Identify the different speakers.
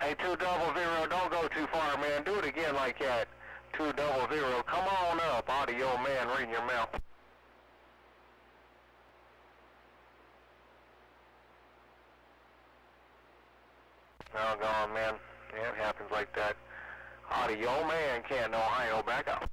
Speaker 1: Hey, two double zero, don't go too far, man. Do it again like that. Two double zero, come on up. Audioman, reading your mouth. Oh, gone, man. Yeah, it happens like that. Audioman, can't Ohio, back up.